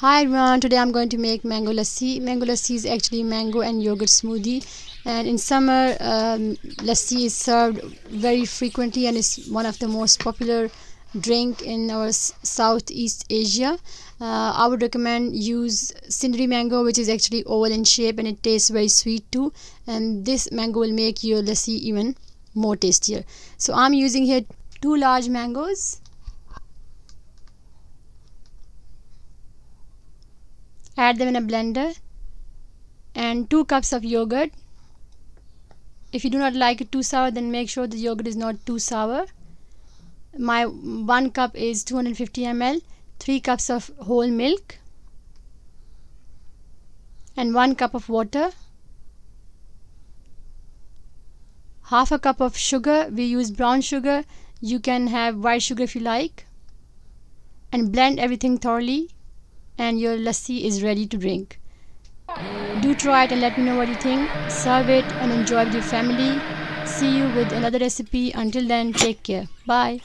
Hi everyone, today I'm going to make mango lassi. Mango lassi is actually mango and yogurt smoothie and in summer um, lassi is served very frequently and is one of the most popular drink in our southeast Asia. Uh, I would recommend use Sindhri mango which is actually oval in shape and it tastes very sweet too and this mango will make your lassi even more tastier. So I'm using here two large mangoes add them in a blender and 2 cups of yogurt. If you do not like it too sour then make sure the yogurt is not too sour. My 1 cup is 250 ml 3 cups of whole milk and 1 cup of water. Half a cup of sugar. We use brown sugar. You can have white sugar if you like and blend everything thoroughly and your lassi is ready to drink. Do try it and let me know what you think. Serve it and enjoy with your family. See you with another recipe. Until then, take care. Bye.